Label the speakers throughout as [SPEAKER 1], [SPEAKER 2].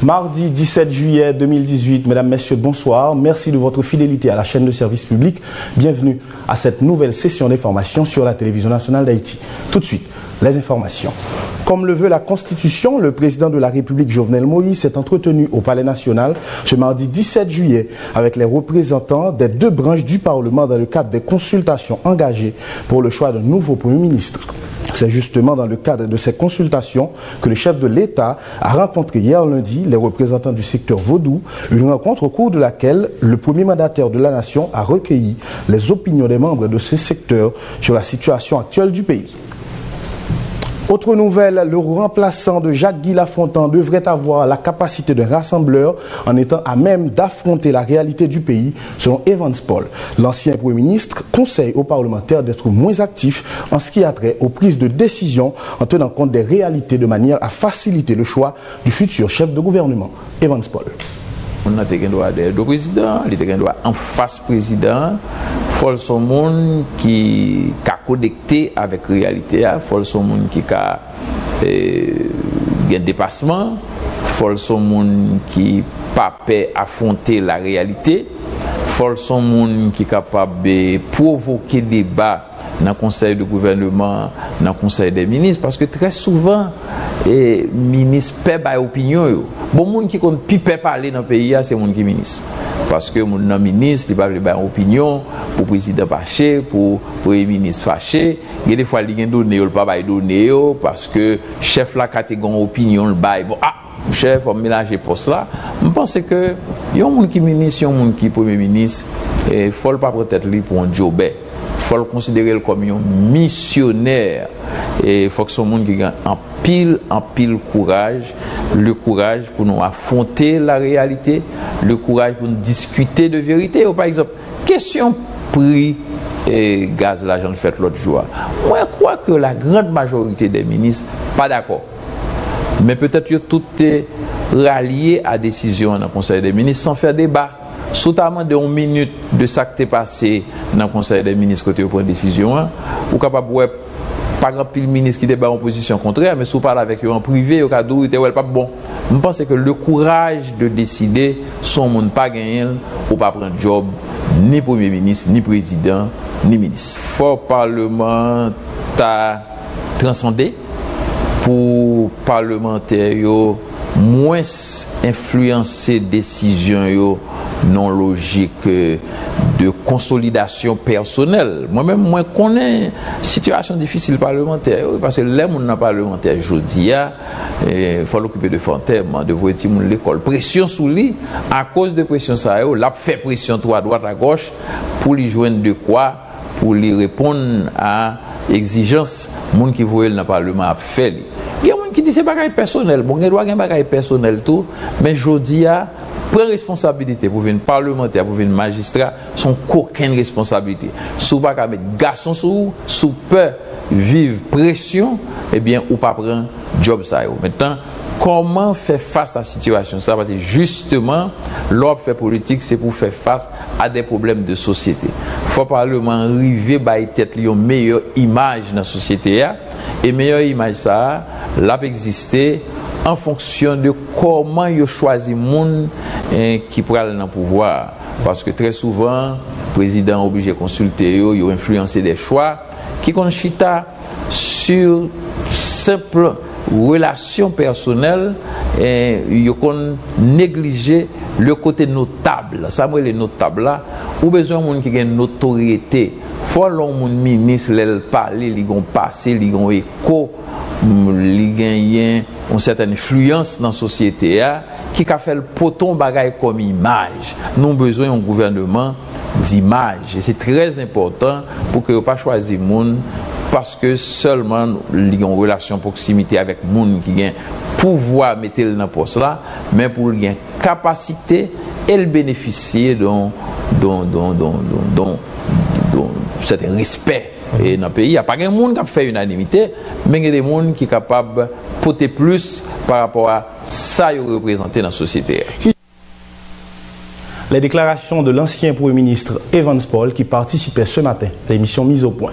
[SPEAKER 1] Mardi 17 juillet 2018, mesdames, messieurs, bonsoir. Merci de votre fidélité à la chaîne de service public. Bienvenue à cette nouvelle session d'information sur la télévision nationale d'Haïti. Tout de suite, les informations. Comme le veut la Constitution, le président de la République Jovenel Moïse s'est entretenu au Palais national ce mardi 17 juillet avec les représentants des deux branches du Parlement dans le cadre des consultations engagées pour le choix d'un nouveau Premier ministre. C'est justement dans le cadre de ces consultations que le chef de l'État a rencontré hier lundi les représentants du secteur vaudou, une rencontre au cours de laquelle le premier mandataire de la nation a recueilli les opinions des membres de ce secteur sur la situation actuelle du pays. Autre nouvelle, le remplaçant de Jacques-Guy Lafontaine devrait avoir la capacité d'un rassembleur en étant à même d'affronter la réalité du pays, selon Evans Paul. L'ancien Premier ministre conseille aux parlementaires d'être moins actifs en ce qui a trait aux prises de décision en tenant compte des réalités de manière à faciliter le choix du futur chef de gouvernement. Evans Paul.
[SPEAKER 2] On a deux présidents, il a en face président, fol son moun ki ka kodekte avèk realite a, fol son moun ki ka e, gen depasman, fol son moun ki pape afonte la realite, fol son moun ki kapab provoke debat nan konsey de gouvernement, nan konsey de minis, paske tre souvan e, minis pe bay opinyon yo. Bon moun ki kon pi pe pale nan peyi ya, se moun ki minis. Paske moun nan minis, li pa vle bayan opinyon, pou prezident fache, pou pre-minis fache, gen defwa li gen do ne yo, l pa bay do ne yo, paske chef la kategon opinyon l bay, bon, ah, chef, ou mélanger pour cela. Je pense que yon moun ki ministre, yon moun ki premier ministre, il faut pas peut-être lui pour un job. Il faut le considérer comme un missionnaire. Et il faut que son monde qui gagne en pile, en pile courage le courage pour nous affronter la réalité, le courage pour nous discuter de vérité. Ou par exemple, question prix et gaz l'argent fait l'autre jour. Moi, je crois que la grande majorité des ministres pas d'accord. Mais peut-être que tout est rallié à décision dans le Conseil des ministres sans faire débat. Soutaman de 1 minute de sa ki te pase nan konsey de minis kote yo pren desisyon, ou kapap wè pa gran pil minis ki te ba an posisyon kontrè, men sou pala vek yo an prive, yo kado, yo te wèl pap bon. Mwen pense ke le kouraj de deside son moun pa genyen ou pa pren job ni premier minis, ni prezident, ni minis. Fò parlement ta transcende pou parlementer yo mwens influense desisyon yo non logik de konsolidasyon personel. Mwen mwen mwen konen situasyon difisil parlementer. Pase lè moun nan parlementer jodi ya, fwa l'okupè de fantèm, devou eti moun l'ekol. Presyon sou li, a koz de presyon sa yo, la fè presyon to a doat a goch, pou li jwen de kwa, pou li repon a exijans moun ki vou el nan parleman ap fè li. Gen moun ki di se bagay personel, moun gen do a gen bagay personel tou, men jodi ya, pren responsabilite pou ven parlementer, pou ven magistra, son koken responsabilite. Sou pa ka met gason sou, sou pe vive presyon, ebyen eh ou pa pren job sa yo. Metan, koman fè fass a situasyon sa? Pase justeman, lop fè politik, se pou fè fass a de problem de sosyete. Fò parleman rive bay tèt li yon meyo imaj nan sosyete ya, e meyo imaj sa la pe eksiste an fonksyon de koman yo chwazi moun eh, ki pral nan pouvoar. Paske tre souvan, prezident oblige konsulte yo, yo influense de chwa, ki kon chita sur simple relasyon personel, eh, yo kon neglije le kote notable. Sa mwen le notable la, ou bezon moun ki gen notoriete. Fwa lon moun minis lèl pale, li gon pase, li gon eko, li genyen ou certaine fluyans nan sosyete ya ki ka fel poton bagay kom imaj. Nou bezwen yon gouvernement d'imaj. E se trez important pou ke yo pa chwazi moun paske selman li gen relasyon proksimite avek moun ki gen pouvoi metel nan pos la, men pou li gen kapasite el beneficye don don don don don don, don, don, don sete respect E nan peyi, a pa gen moun kap fè unanimite, men gen de moun ki kapab pote plus par rapport a sa yo reprezentè nan sosyete.
[SPEAKER 1] Les déclarations de l'ancien Premier ministre Evans Paul qui participait ce matin à l'émission Mise au point.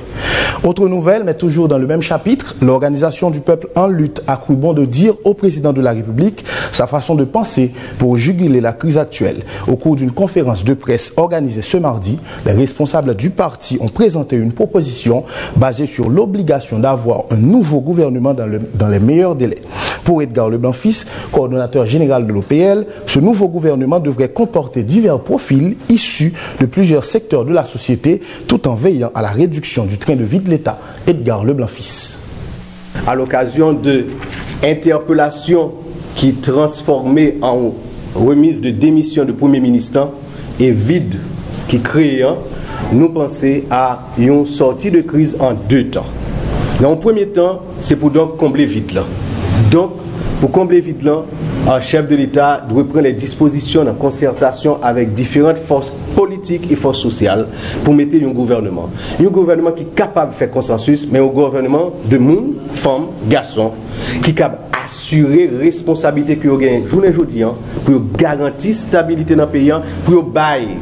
[SPEAKER 1] Autre nouvelle, mais toujours dans le même chapitre, l'organisation du peuple en lutte a cru bon de dire au président de la République sa façon de penser pour juguler la crise actuelle. Au cours d'une conférence de presse organisée ce mardi, les responsables du parti ont présenté une proposition basée sur l'obligation d'avoir un nouveau gouvernement dans, le- dans les meilleurs délais. Pour Edgar Leblanc-Fils, coordonnateur général de l'OPL, ce nouveau gouvernement devrait comporter divers profils issus de plusieurs secteurs de la société tout en veillant à la réduction du train de vie de l'État. Edgar Leblanc-Fils.
[SPEAKER 3] à l'occasion de interpellations qui transformaient en remise de démission de Premier ministre et vide qui créait, nous pensons à une sortie de crise en deux temps. Dans un premier temps, c'est pour donc combler vide là. Donc, pour combler vide là, un chef de l'État doit prendre les dispositions en concertation avec différentes forces politiques et forces sociales pour mettre un gouvernement. Un gouvernement qui est capable de faire consensus, mais un gouvernement de monde, femmes, garçons, qui est capable assurer responsabilité que vous gagnez journée aujourd'hui pour garantir stabilité dans le pays, pour bailler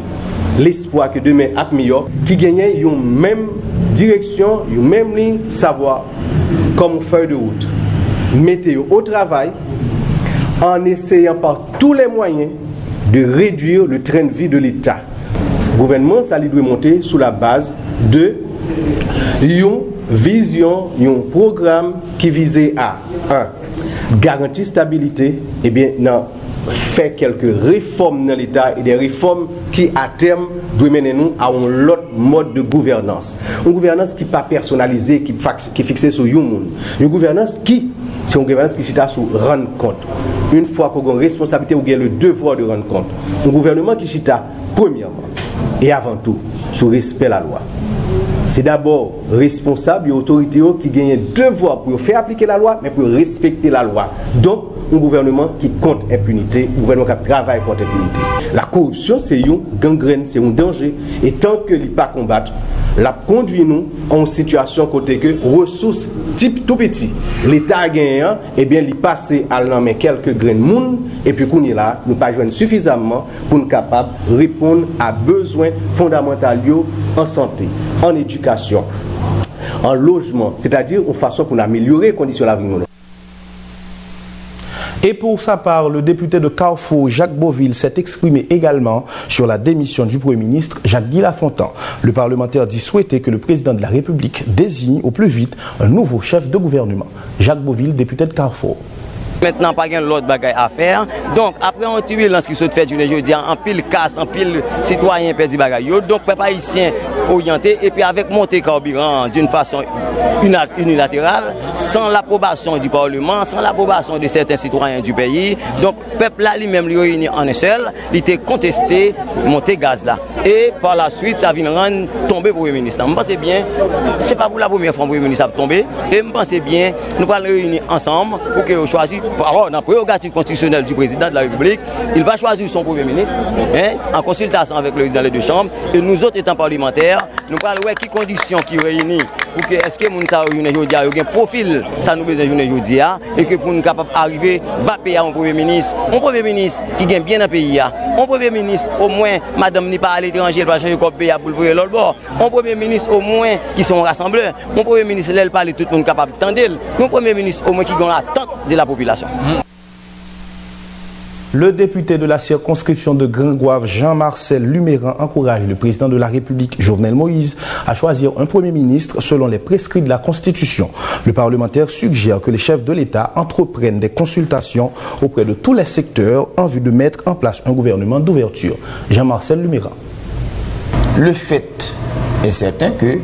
[SPEAKER 3] l'espoir que demain à meilleur, qui gagnait une même direction, une même ligne, savoir comme feuille de route. Mettez au travail en essayant par tous les moyens de réduire le train de vie de l'État. Le gouvernement, ça lui doit monter sous la base de une vision, un programme qui visait à, un, garantir stabilité, et bien, non, faire quelques réformes dans l'État et des réformes qui, à terme, doivent mener nous à un autre mode de gouvernance. Une gouvernance qui n'est pas personnalisée, qui qui est fixée sur un monde. Une gouvernance qui, C'est une gouvernance qui chita sur rendre compte. Une fois qu'on a une responsabilité, on a le devoir de rendre compte. Un gouvernement qui chita, premièrement et avant tout, sur respect à la loi. C'est d'abord responsable et autorité qui gagne devoir pour faire appliquer la loi, mais pour respecter la loi. Donc, un gouvernement qui compte impunité, un gouvernement qui travaille contre impunité. La corruption, c'est une gangrène, c'est un danger. Et tant que l'IPA combattre, la konduit nou an situasyon kote ke resous tip tou peti. L'Etat genyen, ebyen li pase al nan men kelke gren moun, epi kouni la, nou pa jwen sufizamman pou nou kapab repon a bezwen fondamental yo an sante, an edukasyon, an lojman, se ta dir ou fason pou nou amelyore kondisyon la vi moun.
[SPEAKER 1] Et pour sa part, le député de Carrefour, Jacques Beauville, s'est exprimé également sur la démission du Premier ministre Jacques-Guy Lafontan. Le parlementaire dit souhaiter que le président de la République désigne au plus vite un nouveau chef de gouvernement. Jacques Beauville, député de Carrefour.
[SPEAKER 4] Maintenant, pas l'autre bagaille à faire. Donc, après, on tire ce qui se fait du jeudi, en pile casse, en pile citoyen perdu bagaille. Donc, peuple haïtien orienté et puis avec montée carburant d'une façon unilatérale, sans l'approbation du Parlement, sans l'approbation de certains citoyens du pays. Donc, peuple là lui-même lui réuni en un seul, il était contesté monter gaz là. Et par la suite, ça vient rendre tomber le Premier ministre. Je pense bien, c'est pas pour la première fois que le Premier ministre a tombé. Et je pense bien, nous allons réunir ensemble pour que choisir alors, dans la prérogative constitutionnelle du président de la République, il va choisir son Premier ministre hein, en consultation avec le président des deux chambres. Et nous autres, étant parlementaires, faire, nous parlons ouais, qui conditions qui réunissent pour que est-ce que moun sa journée aujourd'hui a un profil ça nous besoin journée aujourd'hui et que pour nous capable arriver bas pays un premier ministre un premier ministre qui gagne bien dans pays a un premier ministre au moins madame n'est pas à l'étranger elle va changer comme pays pour le l'autre bord un premier ministre au moins qui sont rassembleurs un premier ministre elle parle tout le monde capable tendre un premier ministre au moins qui gagne l'attente de la population.
[SPEAKER 1] Le député de la circonscription de Gringoire, Jean-Marcel Luméran, encourage le président de la République, Jovenel Moïse, à choisir un Premier ministre selon les prescrits de la Constitution. Le parlementaire suggère que les chefs de l'État entreprennent des consultations auprès de tous les secteurs en vue de mettre en place un gouvernement d'ouverture. Jean-Marcel Luméran.
[SPEAKER 5] Le fait est certain que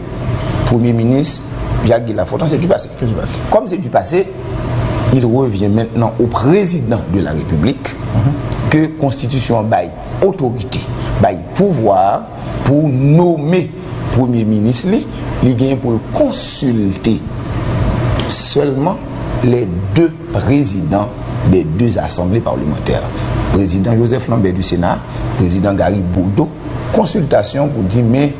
[SPEAKER 5] Premier ministre Jacques Lafontaine, c'est du passé. Comme c'est du passé, il revient maintenant au président de la République que Constitution baille autorité, baille pouvoir pour nommer Premier ministre, il gagne pour consulter seulement les deux présidents des deux assemblées parlementaires. Président Joseph Lambert du Sénat, président Gary Bourdeau, consultation pour dire mais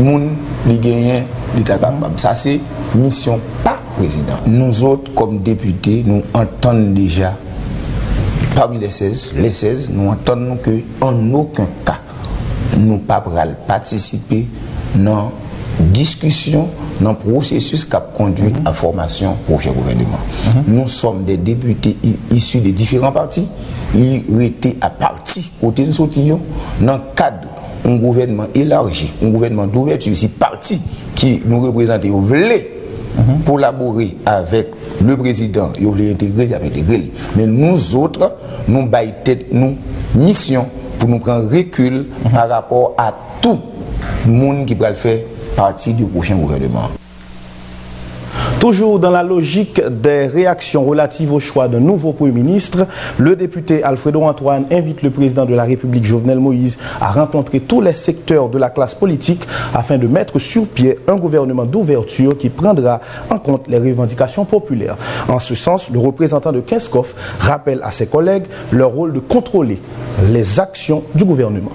[SPEAKER 5] moun li gagne l'état capable. Ça c'est mission pas président. Nous autres, comme députés, nous entendons déjà, parmi les 16, les 16, nous entendons que en aucun cas, nous pas participer dans discussion dans le processus qui a conduit à la formation projet gouvernement. Nous sommes des députés issus de différents partis, ils étaient à parti côté de Sotillon dans le cadre d'un gouvernement élargi, un gouvernement d'ouverture, ici parti qui nous représente, vous voulez collaborer avec le président, il voulait intégrer, il avait intégré. Mais nous autres, nous baillons nous, mission pour nous prendre recul par rapport à tout le monde qui va faire partie du prochain gouvernement.
[SPEAKER 1] Toujours dans la logique des réactions relatives au choix d'un nouveau Premier ministre, le député Alfredo Antoine invite le président de la République Jovenel Moïse à rencontrer tous les secteurs de la classe politique afin de mettre sur pied un gouvernement d'ouverture qui prendra en compte les revendications populaires. En ce sens, le représentant de Kinskov rappelle à ses collègues leur rôle de contrôler les actions du gouvernement.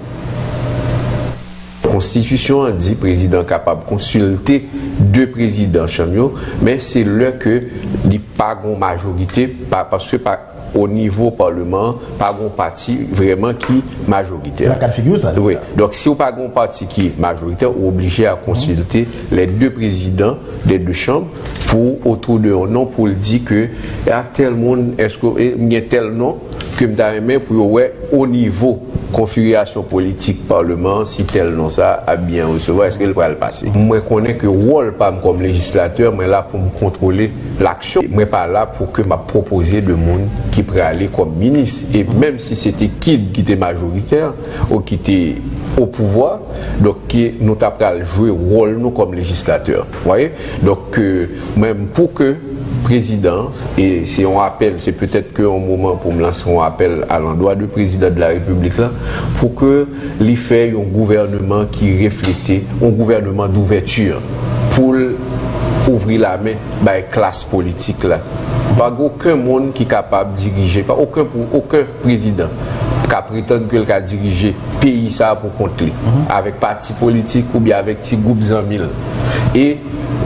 [SPEAKER 6] Constitution dit président capable de consulter deux présidents champions, mais c'est là que il pas une majorité parce que pas au niveau parlement, pas un parti vraiment qui est majoritaire.
[SPEAKER 1] La de figure, ça
[SPEAKER 6] Oui. Donc, si vous pas un parti qui est majoritaire, vous obligé à consulter les deux présidents des deux chambres pou otou de yon nan pou l di ke a tel moun esko eh, mwenye tel nan ke mda remen pou yo we o nivou konfigurasyon politik parleman si tel nan sa a bien recevo eske l pral pase. Mwen konen ke wol pam kom legislateur mwen la pou m kontrole l aksyon. Mwen pa la pou ke ma propose de moun ki prale kom minis. E menm si se te kid ki te majoriter ou ki te au pouvoir, donc qui nous tapera jouer rôle nous comme législateurs. Voyez, donc euh, même pour que président, et si on appelle, c'est peut-être qu'un moment pour me lancer un appel à l'endroit du président de la République là, pour que l'IFE ait un gouvernement qui reflétait, un gouvernement d'ouverture pour ouvrir la main la classe politique là. Pas aucun monde qui est capable de diriger, pas aucun, aucun président ka prétendre que a dirigé pays ça pour compter mm -hmm. avec parti politique ou bien avec petit groupe mille et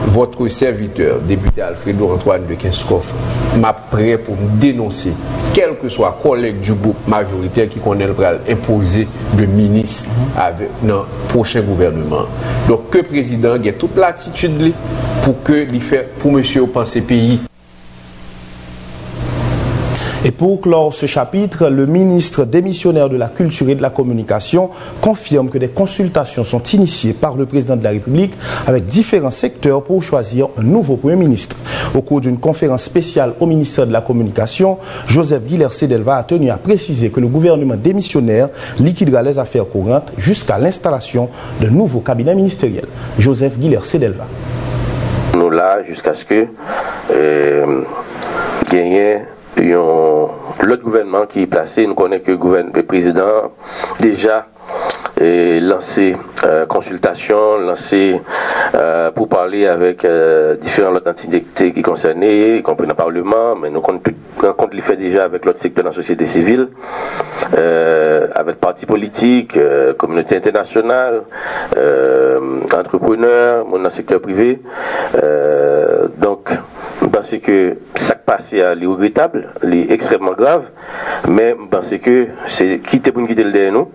[SPEAKER 6] votre serviteur, député Alfredo Antoine de Kinskoff, m'a prêt pour me dénoncer, quel que soit collègue du groupe majoritaire qui connaît le pral imposé de ministre mhm. avec, dans le prochain gouvernement. Donc, que le président ait toute l'attitude pour que, pour monsieur, au pensée pays.
[SPEAKER 1] Et pour clore ce chapitre, le ministre démissionnaire de la Culture et de la Communication confirme que des consultations sont initiées par le président de la République avec différents secteurs pour choisir un nouveau Premier ministre. Au cours d'une conférence spéciale au ministère de la Communication, Joseph Guiller-Sedelva a tenu à préciser que le gouvernement démissionnaire liquidera les affaires courantes jusqu'à l'installation d'un nouveau cabinet ministériel. Joseph Guiller-Sedelva.
[SPEAKER 7] Nous là jusqu'à ce que euh, l'autre gouvernement qui est placé, nous connaissons que le président déjà lancé euh, consultation, lancé euh, pour parler avec euh, différents autres entités qui concernés, y compris dans le Parlement, mais nous compte les fait déjà avec l'autre secteur de la société civile, avec partis politiques, communauté internationale, entrepreneurs, dans le secteur privé. Pense que ça passe est regrettable, est extrêmement grave, mais je pense que c'est quitter pour nous quitter le derrière nous,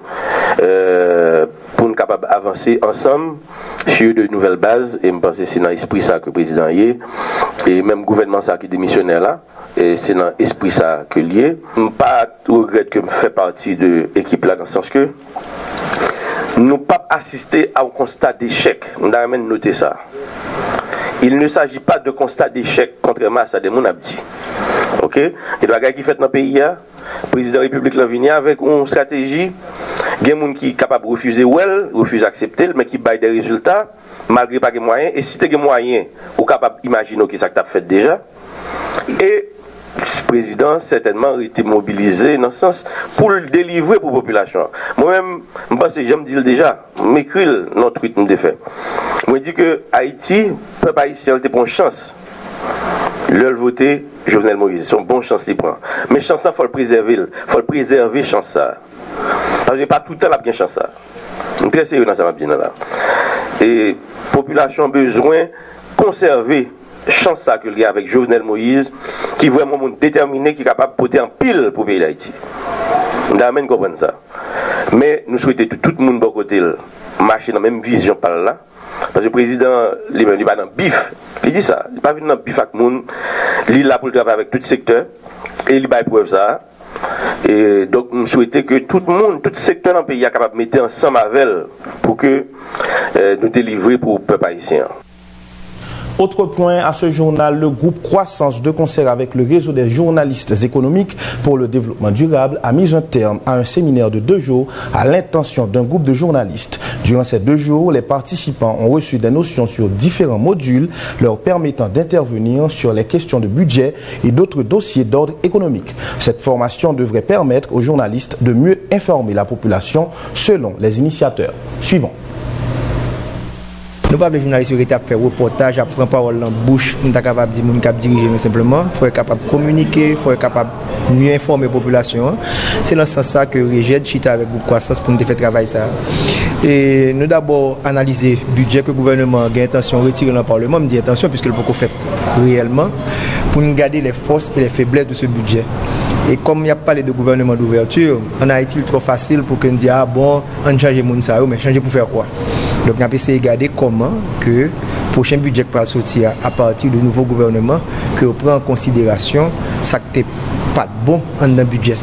[SPEAKER 7] euh, pour nous capables d'avancer ensemble sur de nouvelles bases, et je pense que c'est dans l'esprit ça que le président y est, et même le gouvernement ça qui est là, et c'est dans l'esprit ça que lié. Je pas regrette que je fais partie de l'équipe là, dans le sens que nous pas assister à un constat d'échec. On a même noté ça. Il ne s'agit pas de constat d'échec, contrairement à ça de mon abdi. Ok? Et le bagage qui fait dans le pays, le président de la République l'a venu avec une stratégie. Il y a des gens qui sont capables de refuser ou elle, refuser d'accepter, mais qui baillent des résultats, malgré pas les moyens. Et si tu as des moyens, ou capable d'imaginer ce que tu as fait déjà. Et président certainement été mobilisé dans le sens pour le délivrer pour la population. Moi-même, je pense que j'aime dire déjà, m'écris notre tweet me fait. Moi, je dis que Haïti, peuple haïtien, a une chance. Le voter Jovenel Moïse, c'est une bonne chance qu'il prend. Mais chance, il faut le préserver. Il faut le préserver, chance ça. Parce que pas tout le temps, la bien chance ça. Très sérieux dans ça, là. Et la population a besoin de conserver chance ça y a avec Jovenel Moïse, qui est vraiment déterminé, qui est capable de porter en pile pour le pays d'Haïti. On a comprendre ça. Mais nous souhaitons que tout le monde, bon côté, marche dans la même vision par là. Parce que le président, lui n'est pas dans bif. Il dit ça. Il n'est pas venu dans bif avec monde. Il est là pour le travail avec tout le secteur. Et il va prouver ça. Et donc, nous souhaitons que tout le monde, tout le secteur dans le pays, soit capable de mettre ensemble avec elle pour que euh, nous délivrer pour le peuple haïtien.
[SPEAKER 1] Autre point à ce journal, le groupe Croissance de concert avec le réseau des journalistes économiques pour le développement durable a mis un terme à un séminaire de deux jours à l'intention d'un groupe de journalistes. Durant ces deux jours, les participants ont reçu des notions sur différents modules leur permettant d'intervenir sur les questions de budget et d'autres dossiers d'ordre économique. Cette formation devrait permettre aux journalistes de mieux informer la population selon les initiateurs. Suivons.
[SPEAKER 8] Nou pa ap le jounalist yon rete ap fè reportaj, ap pren parol nan bouch, nou ta kapab di moun kap dirije men simplement, fò yon kapab komunike, fò yon kapab nou informe populasyon. Se lan san sa ke rejèd chita avèk goup kwasans pou nou te fè travay sa. E nou d'abord analize budget ke gouvernement gen intansyon retire nan parlement, mwen di intansyon pwiske l pou kou fèt réelman, pou nou gade le fòs et le feblès de se budget. E kom y ap pale de gouvernement d'ouverture, an a etil tro fasil pou ke nou di, ah bon, an chanje moun sa ou, men chanje pou fèr kwa? Donc, on a essayé de regarder comment que le prochain budget pourra sortir à partir du nouveau gouvernement, que on prend en considération ça qui pas bon dans le budget.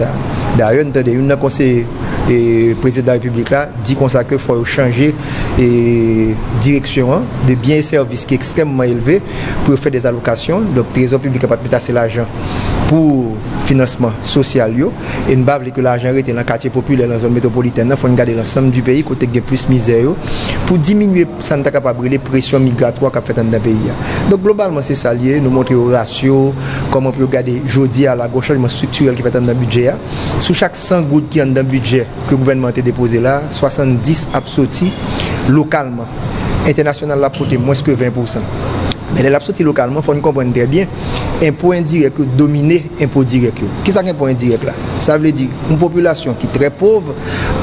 [SPEAKER 8] D'ailleurs, nous avons un conseil et président de la République là dit qu'on qu'il faut changer et direction hein, de biens et services qui est extrêmement élevé pour faire des allocations. Donc, le trésor public n'a pas assez l'argent pour financement social yo, et nous voulons que l'argent reste dans le quartier populaire dans la zone métropolitaine. Il faut regarder l'ensemble du pays côté il plus misère pour diminuer ça nous capable les pressions migratoires qu'a fait dans le pays donc globalement c'est ça lié. Nous montrer au ratio comment on peut regarder jeudi à la gauche structurel qui fait dans le budget sous chaque 100 gouttes qui est dans le budget que le gouvernement a déposé là 70 absortis localement. International a porté moins que 20% mais les sorti localement, il faut comprendre très bien. Impôt indirect dominer impôt direct. Qu'est-ce que impôt indirect là? Ça veut dire une population qui est très pauvre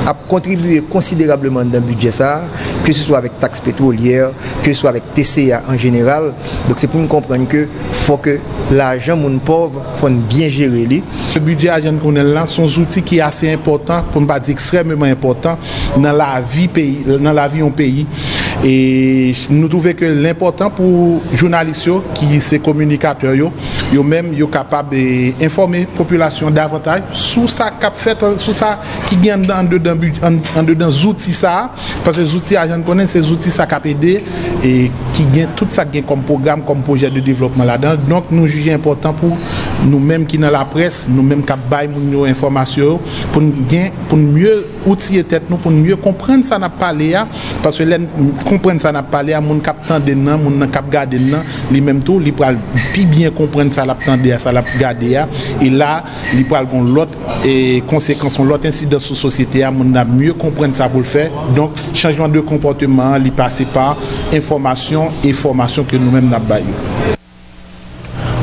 [SPEAKER 8] a contribué considérablement dans le budget ça, que ce soit avec taxes pétrolières, que ce soit avec TCA en général. Donc c'est pour nous comprendre que faut que l'argent mon pauvre faut bien gérer lui.
[SPEAKER 9] Le budget agent qu'on là sont outils qui est assez important pour ne pas dire extrêmement important dans la vie pays dans la vie en pays et nous trouvons que l'important pour journalistes qui sont communicateurs, ils même yo capable d'informer la population davantage sur ça qu'a fait, sur ça qui gagne dans dedans, en dedans outils ça, parce que les outils, j'en connais, ces outils ça qui aidé et qui e gagne tout ça qui comme programme, comme projet de développement là-dedans. Donc nous jugeons important pour nous-mêmes qui dans la presse, nous-mêmes qui baillons nos informations pour nous pour mieux outiller tête nous, pour mieux comprendre ça n'a pas parlé, parce que comprendre ça n'a pas parlé, mon cap nan mon cap garder nan, li menm tou, li pral pi bien komprenn sa lap tende ya, sa lap gade ya, e la, li pral gon lot, e konsekanson lot insidans sou sosyete ya, moun nan mye komprenn sa pou l fè, donk, chanjman de komporteman, li pase pa, informasyon, informasyon ke nou menm nan bayou.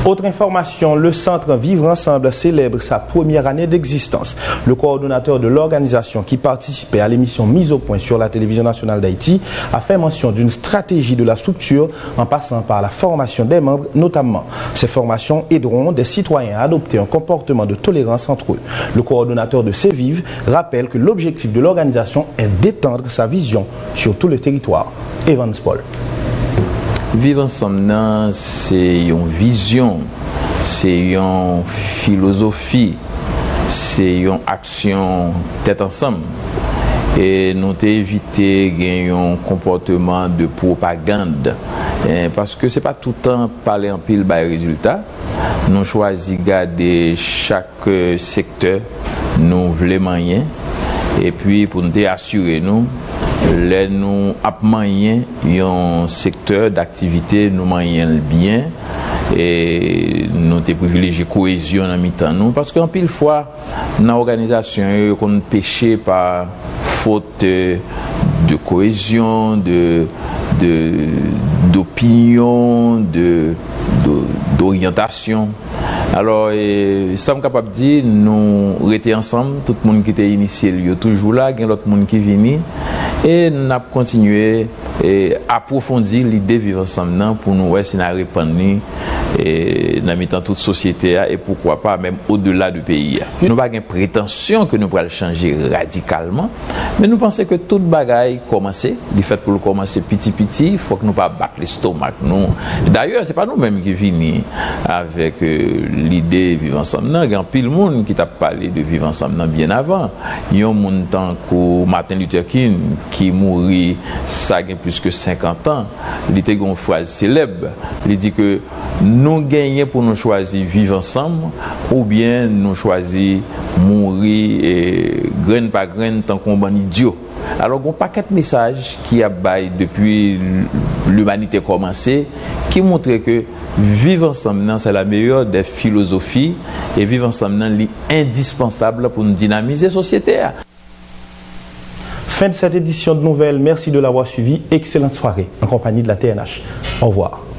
[SPEAKER 1] Autre information, le centre Vivre Ensemble célèbre sa première année d'existence. Le coordonnateur de l'organisation qui participait à l'émission Mise au point sur la télévision nationale d'Haïti a fait mention d'une stratégie de la structure en passant par la formation des membres notamment. Ces formations aideront des citoyens à adopter un comportement de tolérance entre eux. Le coordonnateur de CEVIV rappelle que l'objectif de l'organisation est d'étendre sa vision sur tout le territoire. Evans Paul.
[SPEAKER 2] Vive ansam nan se yon vizyon, se yon filosofi, se yon aksyon tet ansam. E nou te evite gen yon komporteman de propagande. E, paske se pa toutan pale an pil bay rezultat. Nou chwazi gade chak sektor nou vlemanyen. E pi pou nou te asyure nou. lè nou ap manyen yon sektor d'aktivite nou manyen l'byen e nou te privileje koesyon nan mitan nou paske an pil fwa nan organizasyon yon kon peche pa fote de koesyon d'opinyon d'orientasyon. Alors, sa m kapap di, nou rete ansam, tout moun ki te inisye liyo toujou la, gen lot moun ki vini, e nap kontinue e aprofondi li de vive ansam nan pou nou wè si nan repani E, nan mitan tout sosyete a, e poukwa pa, menm o dela du peyi a. Nou bagen pretensyon ke nou pral chanje radikalman, men nou panse ke tout bagay komanse, li fet pou l komanse piti-piti, fok nou pa bat l'estomak nou. D'ayor, se pa nou menm ki vini avek euh, l'ide vivansam nan, gen pil moun ki tap pale de vivansam nan bien avan. Yon moun tan ko Martin Luther King ki mouri sa gen plus ke 50 an, li te gon fwaz seleb, li di ke nou nous gagnons pour nous choisir vivre ensemble ou bien nous choisir mourir et graine par graine tant qu'on est idiot. Alors, il y a un paquet de messages qui a depuis l'humanité commencé qui montre que vivre ensemble, c'est la meilleure des philosophies et vivre ensemble, c'est indispensable pour nous dynamiser société.
[SPEAKER 1] Fin de cette édition de nouvelles. Merci de l'avoir suivi. Excellente soirée en compagnie de la TNH. Au revoir.